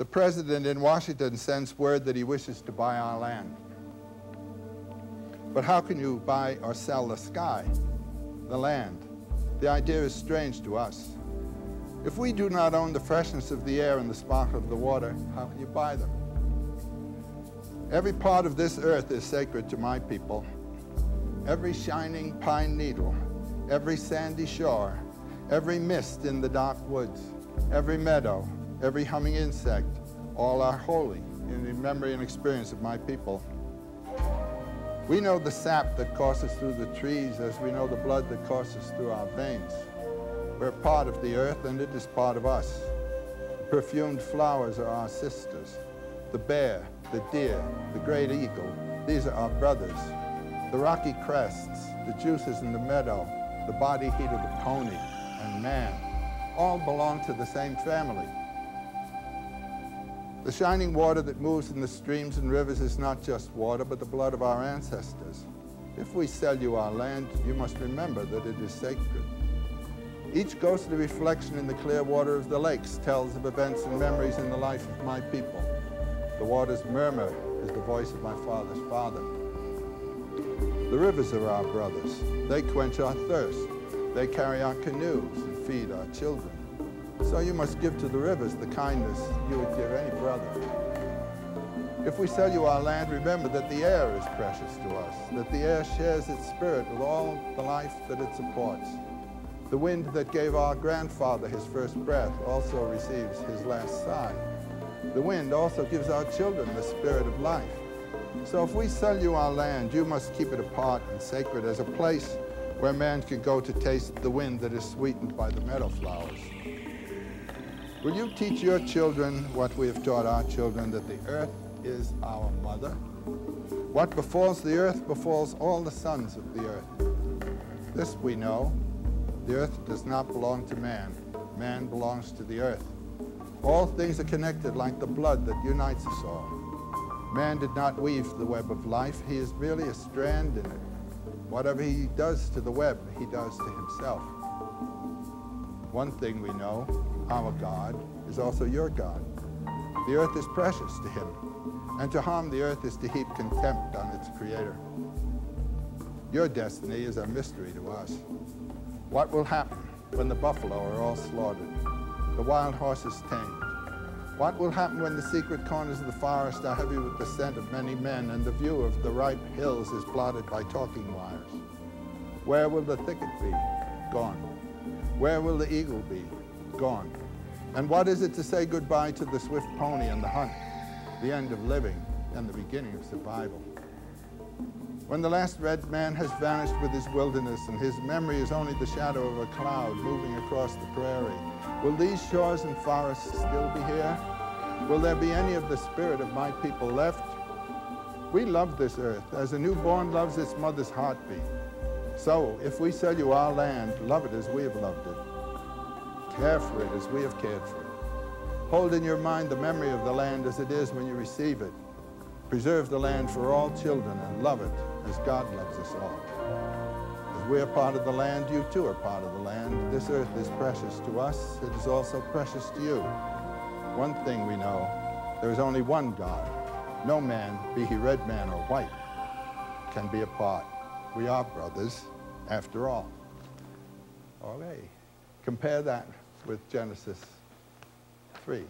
The president in Washington sends word that he wishes to buy our land. But how can you buy or sell the sky, the land? The idea is strange to us. If we do not own the freshness of the air and the sparkle of the water, how can you buy them? Every part of this earth is sacred to my people. Every shining pine needle, every sandy shore, every mist in the dark woods, every meadow, every humming insect, all are holy in the memory and experience of my people. We know the sap that courses through the trees as we know the blood that courses through our veins. We're part of the earth and it is part of us. The perfumed flowers are our sisters. The bear, the deer, the great eagle, these are our brothers. The rocky crests, the juices in the meadow, the body heat of the pony and man, all belong to the same family. The shining water that moves in the streams and rivers is not just water, but the blood of our ancestors. If we sell you our land, you must remember that it is sacred. Each ghostly reflection in the clear water of the lakes tells of events and memories in the life of my people. The water's murmur is the voice of my father's father. The rivers are our brothers. They quench our thirst. They carry our canoes and feed our children. So you must give to the rivers the kindness you would give any brother. If we sell you our land, remember that the air is precious to us, that the air shares its spirit with all the life that it supports. The wind that gave our grandfather his first breath also receives his last sigh. The wind also gives our children the spirit of life. So if we sell you our land, you must keep it apart and sacred as a place where man can go to taste the wind that is sweetened by the meadow flowers. Will you teach your children what we have taught our children, that the earth is our mother? What befalls the earth befalls all the sons of the earth. This we know. The earth does not belong to man. Man belongs to the earth. All things are connected like the blood that unites us all. Man did not weave the web of life. He is merely a strand in it. Whatever he does to the web, he does to himself. One thing we know, our God is also your God. The earth is precious to him, and to harm the earth is to heap contempt on its creator. Your destiny is a mystery to us. What will happen when the buffalo are all slaughtered, the wild horses tamed? What will happen when the secret corners of the forest are heavy with the scent of many men and the view of the ripe hills is blotted by talking wires? Where will the thicket be? Gone. Where will the eagle be? Gone. And what is it to say goodbye to the swift pony and the hunt, the end of living and the beginning of survival? When the last red man has vanished with his wilderness and his memory is only the shadow of a cloud moving across the prairie, will these shores and forests still be here? Will there be any of the spirit of my people left? We love this earth as a newborn loves its mother's heartbeat. So, if we sell you our land, love it as we have loved it. Care for it as we have cared for it. Hold in your mind the memory of the land as it is when you receive it. Preserve the land for all children and love it as God loves us all. As we are part of the land, you too are part of the land. This earth is precious to us. It is also precious to you. One thing we know, there is only one God. No man, be he red man or white, can be apart. We are brothers, after all. Okay. Compare that with Genesis 3.